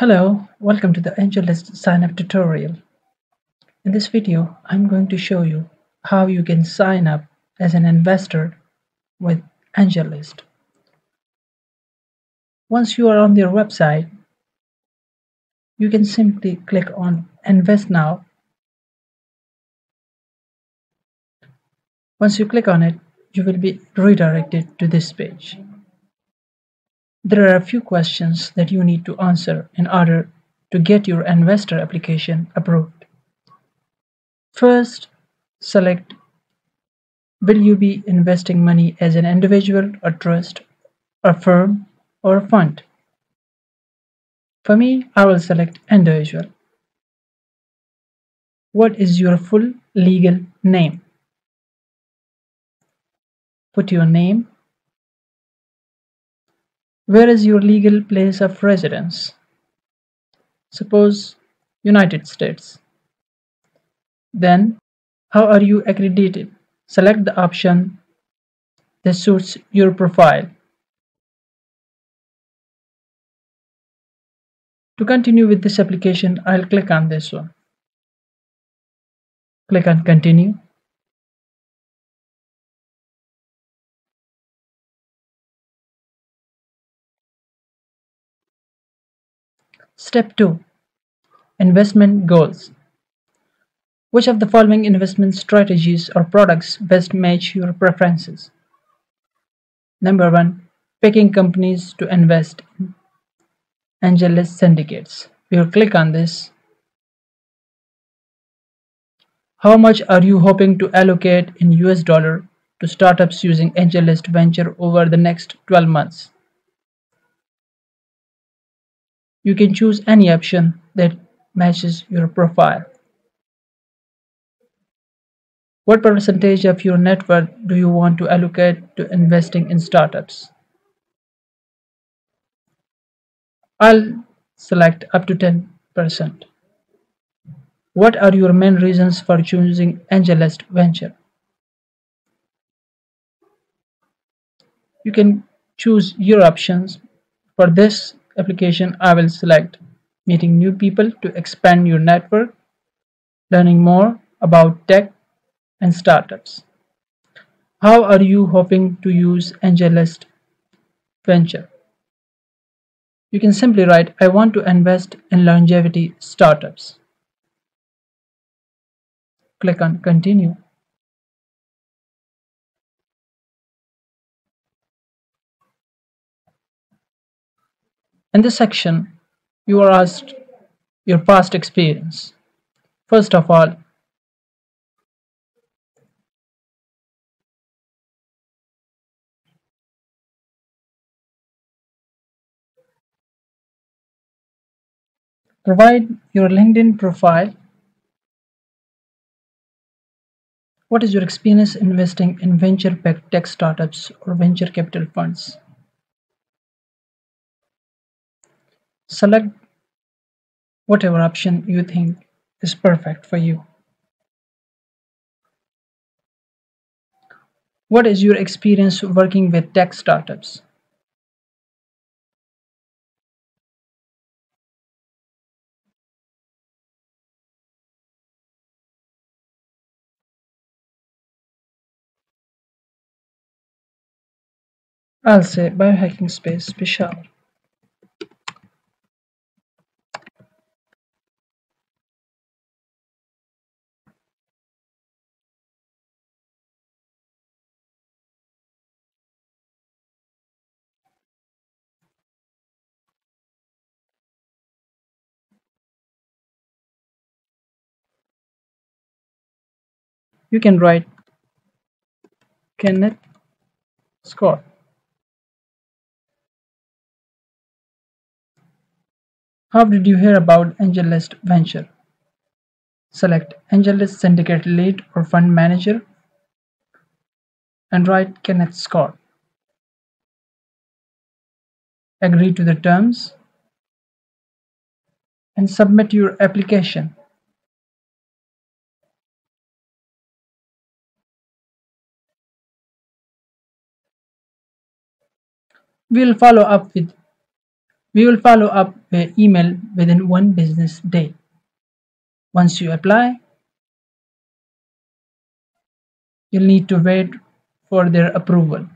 Hello, welcome to the AngelList sign up tutorial. In this video, I'm going to show you how you can sign up as an investor with AngelList. Once you are on their website, you can simply click on Invest Now. Once you click on it, you will be redirected to this page. There are a few questions that you need to answer in order to get your investor application approved. First, select Will you be investing money as an individual, a trust, a firm, or a fund? For me, I will select individual. What is your full legal name? Put your name where is your legal place of residence? Suppose United States. Then, how are you accredited? Select the option that suits your profile. To continue with this application, I'll click on this one. Click on continue. Step 2 Investment Goals Which of the following investment strategies or products best match your preferences? Number 1 Picking companies to invest in. AngelList syndicates. Will click on this. How much are you hoping to allocate in US dollar to startups using AngelList Venture over the next 12 months? You can choose any option that matches your profile. What percentage of your net worth do you want to allocate to investing in startups? I'll select up to 10%. What are your main reasons for choosing AngelList Venture? You can choose your options. For this, application I will select meeting new people to expand your network, learning more about tech and startups. How are you hoping to use AngelList Venture? You can simply write, I want to invest in longevity startups. Click on continue. In this section, you are asked your past experience. First of all, provide your LinkedIn profile. What is your experience investing in venture-backed tech startups or venture capital funds? Select whatever option you think is perfect for you. What is your experience working with tech startups? I'll say biohacking space Peshawar. You can write Kenneth Scott. How did you hear about AngelList Venture? Select AngelList Syndicate Lead or Fund Manager and write Kenneth Scott. Agree to the terms and submit your application. We'll follow up with We will follow up via email within one business day. Once you apply, you'll need to wait for their approval.